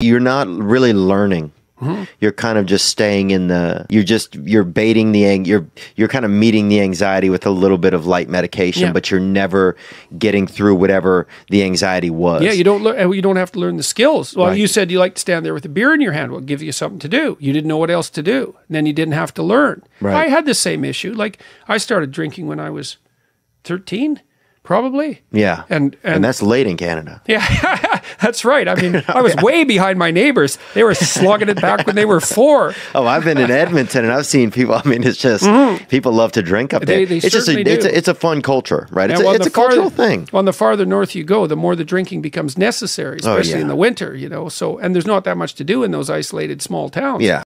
you're not really learning. Mm-hmm. You're kind of just staying in the. You're just you're baiting the ang- you're you're kind of meeting the anxiety with a little bit of light medication, Yeah. but you're never getting through whatever the anxiety was. Yeah, you don't learn. You don't have to learn the skills. Well, Right. you said you like to stand there with a beer in your hand. Well, it gives you something to do. You didn't know what else to do. And then you didn't have to learn. Right. I had the same issue. Like I started drinking when I was thirteen, probably. Yeah, And and, and that's late in Canada. yeah, that's right. I mean, I was way behind my neighbors. They were slogging it back when they were four. Oh, I've been in Edmonton and I've seen people. I mean, it's just mm-hmm. people love to drink up there. They- they it's just a, it's a it's a fun culture, right? It's a, it's a cultural thing. On the farther north you go, the more the drinking becomes necessary, oh, especially Oh, yeah. in the winter. You know, so and there's not that much to do in those isolated small towns. Yeah.